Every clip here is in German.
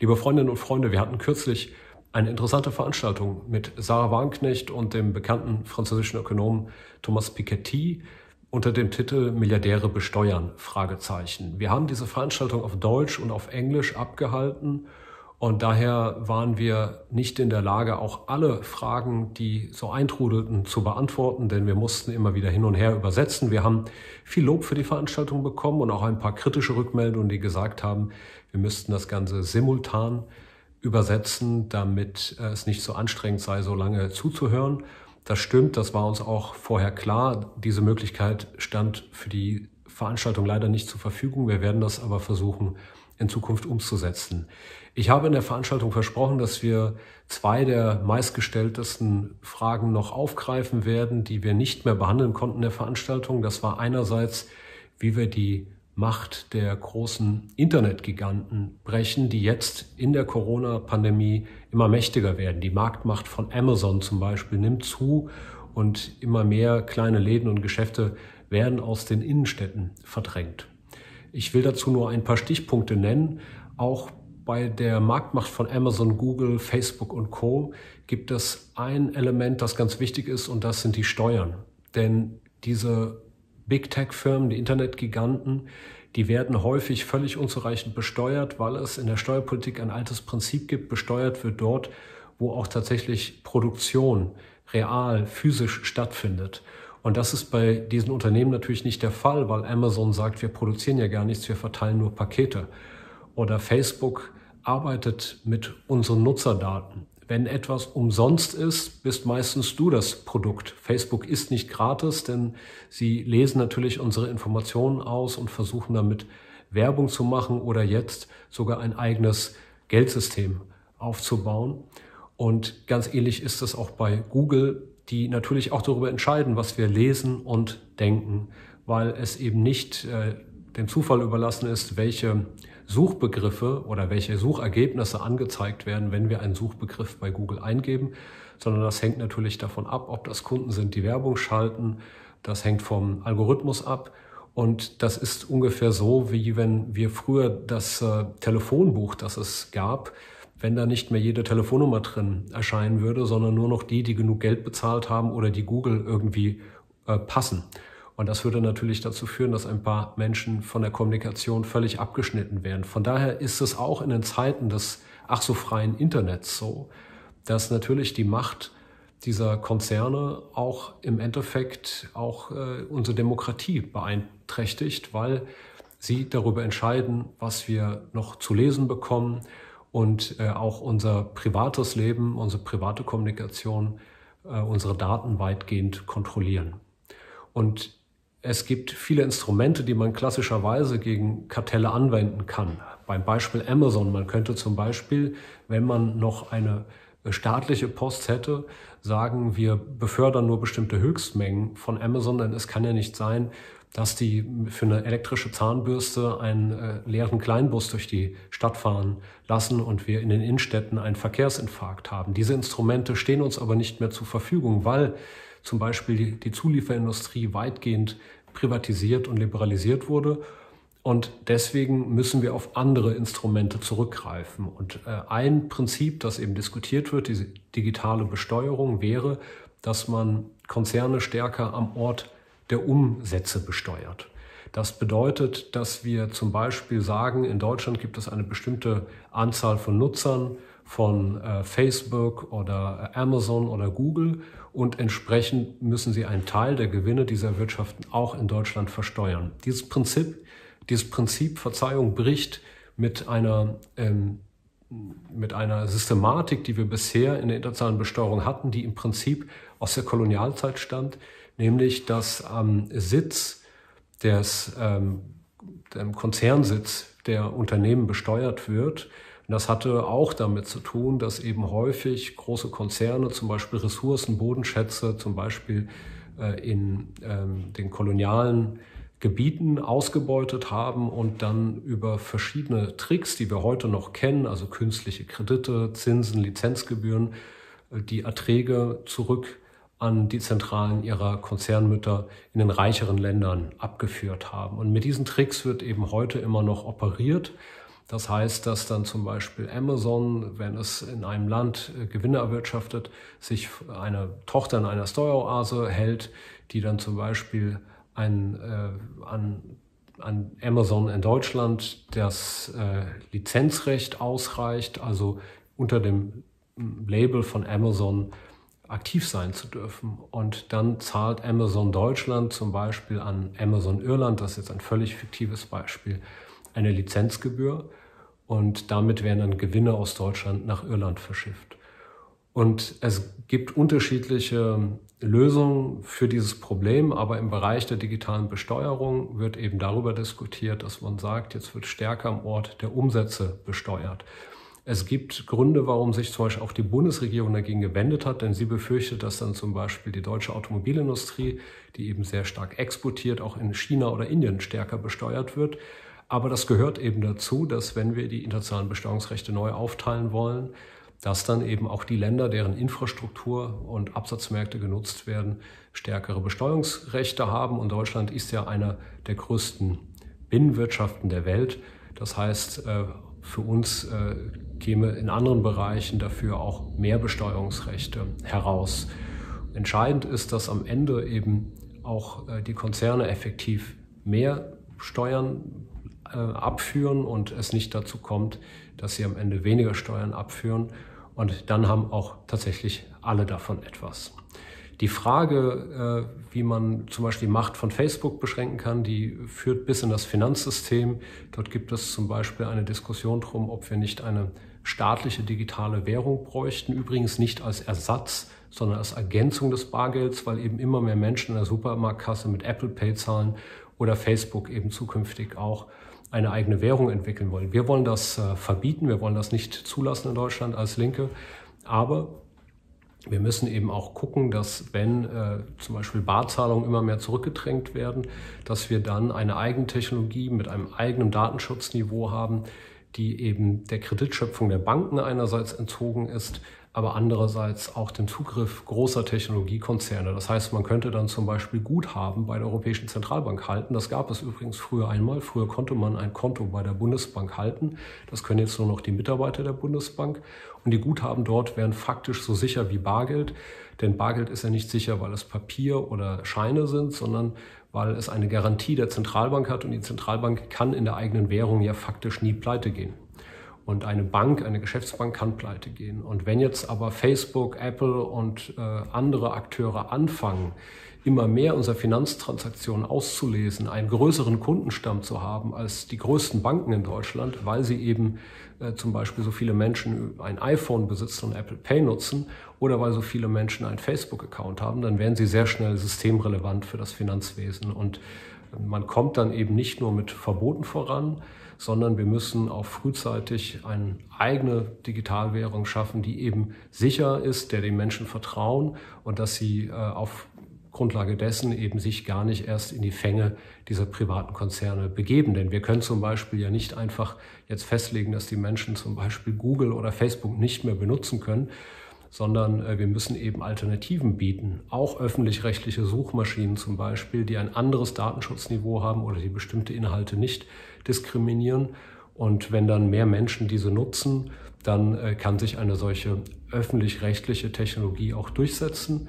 Liebe Freundinnen und Freunde, wir hatten kürzlich eine interessante Veranstaltung mit Sarah Wagenknecht und dem bekannten französischen Ökonomen Thomas Piketty unter dem Titel Milliardäre besteuern? Fragezeichen. Wir haben diese Veranstaltung auf Deutsch und auf Englisch abgehalten und daher waren wir nicht in der Lage, auch alle Fragen, die so eintrudelten, zu beantworten, denn wir mussten immer wieder hin und her übersetzen. Wir haben viel Lob für die Veranstaltung bekommen und auch ein paar kritische Rückmeldungen, die gesagt haben, wir müssten das Ganze simultan übersetzen, damit äh, es nicht so anstrengend sei, so lange zuzuhören. Das stimmt, das war uns auch vorher klar. Diese Möglichkeit stand für die Veranstaltung leider nicht zur Verfügung. Wir werden das aber versuchen, in Zukunft umzusetzen. Ich habe in der Veranstaltung versprochen, dass wir zwei der meistgestelltesten Fragen noch aufgreifen werden, die wir nicht mehr behandeln konnten in der Veranstaltung. Das war einerseits, wie wir die Macht der großen Internetgiganten brechen, die jetzt in der Corona-Pandemie immer mächtiger werden. Die Marktmacht von Amazon zum Beispiel nimmt zu und immer mehr kleine Läden und Geschäfte werden aus den Innenstädten verdrängt. Ich will dazu nur ein paar Stichpunkte nennen. Auch bei der Marktmacht von Amazon, Google, Facebook und Co gibt es ein Element, das ganz wichtig ist und das sind die Steuern. Denn diese Big Tech-Firmen, die Internetgiganten, die werden häufig völlig unzureichend besteuert, weil es in der Steuerpolitik ein altes Prinzip gibt. Besteuert wird dort, wo auch tatsächlich Produktion real, physisch stattfindet. Und das ist bei diesen Unternehmen natürlich nicht der Fall, weil Amazon sagt, wir produzieren ja gar nichts, wir verteilen nur Pakete. Oder Facebook arbeitet mit unseren Nutzerdaten. Wenn etwas umsonst ist, bist meistens du das Produkt. Facebook ist nicht gratis, denn sie lesen natürlich unsere Informationen aus und versuchen damit Werbung zu machen oder jetzt sogar ein eigenes Geldsystem aufzubauen. Und ganz ähnlich ist es auch bei Google, die natürlich auch darüber entscheiden, was wir lesen und denken, weil es eben nicht äh, dem Zufall überlassen ist, welche Suchbegriffe oder welche Suchergebnisse angezeigt werden, wenn wir einen Suchbegriff bei Google eingeben, sondern das hängt natürlich davon ab, ob das Kunden sind, die Werbung schalten. Das hängt vom Algorithmus ab. Und das ist ungefähr so, wie wenn wir früher das äh, Telefonbuch, das es gab, wenn da nicht mehr jede Telefonnummer drin erscheinen würde, sondern nur noch die, die genug Geld bezahlt haben oder die Google irgendwie äh, passen. Und das würde natürlich dazu führen, dass ein paar Menschen von der Kommunikation völlig abgeschnitten werden. Von daher ist es auch in den Zeiten des ach so freien Internets so, dass natürlich die Macht dieser Konzerne auch im Endeffekt auch äh, unsere Demokratie beeinträchtigt, weil sie darüber entscheiden, was wir noch zu lesen bekommen und äh, auch unser privates Leben, unsere private Kommunikation, äh, unsere Daten weitgehend kontrollieren. Und es gibt viele Instrumente, die man klassischerweise gegen Kartelle anwenden kann. Beim Beispiel Amazon, man könnte zum Beispiel, wenn man noch eine staatliche Post hätte, sagen, wir befördern nur bestimmte Höchstmengen von Amazon, denn es kann ja nicht sein, dass die für eine elektrische Zahnbürste einen äh, leeren Kleinbus durch die Stadt fahren lassen und wir in den Innenstädten einen Verkehrsinfarkt haben. Diese Instrumente stehen uns aber nicht mehr zur Verfügung, weil zum Beispiel die, die Zulieferindustrie weitgehend privatisiert und liberalisiert wurde. Und deswegen müssen wir auf andere Instrumente zurückgreifen. Und äh, ein Prinzip, das eben diskutiert wird, diese digitale Besteuerung, wäre, dass man Konzerne stärker am Ort der Umsätze besteuert. Das bedeutet, dass wir zum Beispiel sagen, in Deutschland gibt es eine bestimmte Anzahl von Nutzern von äh, Facebook oder äh, Amazon oder Google und entsprechend müssen sie einen Teil der Gewinne dieser Wirtschaften auch in Deutschland versteuern. Dieses Prinzip, dieses Prinzip Verzeihung bricht mit einer ähm, mit einer Systematik, die wir bisher in der internationalen Besteuerung hatten, die im Prinzip aus der Kolonialzeit stammt, nämlich dass am Sitz des ähm, dem Konzernsitz der Unternehmen besteuert wird, und das hatte auch damit zu tun, dass eben häufig große Konzerne zum Beispiel Ressourcen, Bodenschätze zum Beispiel äh, in ähm, den kolonialen Gebieten ausgebeutet haben und dann über verschiedene Tricks, die wir heute noch kennen, also künstliche Kredite, Zinsen, Lizenzgebühren, äh, die Erträge zurück an die Zentralen ihrer Konzernmütter in den reicheren Ländern abgeführt haben. Und mit diesen Tricks wird eben heute immer noch operiert. Das heißt, dass dann zum Beispiel Amazon, wenn es in einem Land äh, Gewinne erwirtschaftet, sich eine Tochter in einer Steueroase hält, die dann zum Beispiel ein, äh, an, an Amazon in Deutschland das äh, Lizenzrecht ausreicht, also unter dem Label von Amazon aktiv sein zu dürfen. Und dann zahlt Amazon Deutschland zum Beispiel an Amazon Irland, das ist jetzt ein völlig fiktives Beispiel, eine Lizenzgebühr und damit werden dann Gewinne aus Deutschland nach Irland verschifft. Und es gibt unterschiedliche Lösungen für dieses Problem, aber im Bereich der digitalen Besteuerung wird eben darüber diskutiert, dass man sagt, jetzt wird stärker am Ort der Umsätze besteuert. Es gibt Gründe, warum sich zum Beispiel auch die Bundesregierung dagegen gewendet hat, denn sie befürchtet, dass dann zum Beispiel die deutsche Automobilindustrie, die eben sehr stark exportiert, auch in China oder Indien stärker besteuert wird. Aber das gehört eben dazu, dass wenn wir die internationalen Besteuerungsrechte neu aufteilen wollen, dass dann eben auch die Länder, deren Infrastruktur und Absatzmärkte genutzt werden, stärkere Besteuerungsrechte haben. Und Deutschland ist ja einer der größten Binnenwirtschaften der Welt. Das heißt, äh, für uns äh, käme in anderen Bereichen dafür auch mehr Besteuerungsrechte heraus. Entscheidend ist, dass am Ende eben auch äh, die Konzerne effektiv mehr Steuern abführen und es nicht dazu kommt, dass sie am Ende weniger Steuern abführen. Und dann haben auch tatsächlich alle davon etwas. Die Frage, äh, wie man zum Beispiel die Macht von Facebook beschränken kann, die führt bis in das Finanzsystem. Dort gibt es zum Beispiel eine Diskussion darum, ob wir nicht eine staatliche digitale Währung bräuchten. Übrigens nicht als Ersatz, sondern als Ergänzung des Bargelds, weil eben immer mehr Menschen in der Supermarktkasse mit Apple Pay zahlen oder Facebook eben zukünftig auch eine eigene Währung entwickeln wollen. Wir wollen das äh, verbieten, wir wollen das nicht zulassen in Deutschland als Linke, aber wir müssen eben auch gucken, dass wenn äh, zum Beispiel Barzahlungen immer mehr zurückgedrängt werden, dass wir dann eine eigene Technologie mit einem eigenen Datenschutzniveau haben, die eben der Kreditschöpfung der Banken einerseits entzogen ist, aber andererseits auch den Zugriff großer Technologiekonzerne. Das heißt, man könnte dann zum Beispiel Guthaben bei der Europäischen Zentralbank halten. Das gab es übrigens früher einmal. Früher konnte man ein Konto bei der Bundesbank halten. Das können jetzt nur noch die Mitarbeiter der Bundesbank. Und die Guthaben dort wären faktisch so sicher wie Bargeld. Denn Bargeld ist ja nicht sicher, weil es Papier oder Scheine sind, sondern weil es eine Garantie der Zentralbank hat und die Zentralbank kann in der eigenen Währung ja faktisch nie pleite gehen. Und eine Bank, eine Geschäftsbank kann pleite gehen. Und wenn jetzt aber Facebook, Apple und äh, andere Akteure anfangen, immer mehr unserer Finanztransaktionen auszulesen, einen größeren Kundenstamm zu haben als die größten Banken in Deutschland, weil sie eben äh, zum Beispiel so viele Menschen ein iPhone besitzen und Apple Pay nutzen oder weil so viele Menschen einen Facebook-Account haben, dann werden sie sehr schnell systemrelevant für das Finanzwesen. Und man kommt dann eben nicht nur mit Verboten voran, sondern wir müssen auch frühzeitig eine eigene Digitalwährung schaffen, die eben sicher ist, der den Menschen vertrauen und dass sie äh, auf Grundlage dessen eben sich gar nicht erst in die Fänge dieser privaten Konzerne begeben. Denn wir können zum Beispiel ja nicht einfach jetzt festlegen, dass die Menschen zum Beispiel Google oder Facebook nicht mehr benutzen können, sondern äh, wir müssen eben Alternativen bieten. Auch öffentlich-rechtliche Suchmaschinen zum Beispiel, die ein anderes Datenschutzniveau haben oder die bestimmte Inhalte nicht diskriminieren. Und wenn dann mehr Menschen diese nutzen, dann äh, kann sich eine solche öffentlich-rechtliche Technologie auch durchsetzen.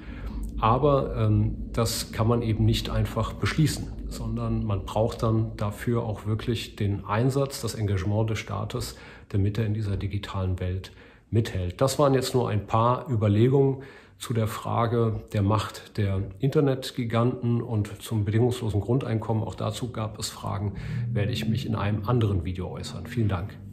Aber ähm, das kann man eben nicht einfach beschließen, sondern man braucht dann dafür auch wirklich den Einsatz, das Engagement des Staates, damit er in dieser digitalen Welt mithält. Das waren jetzt nur ein paar Überlegungen zu der Frage der Macht der Internetgiganten und zum bedingungslosen Grundeinkommen. Auch dazu gab es Fragen, werde ich mich in einem anderen Video äußern. Vielen Dank.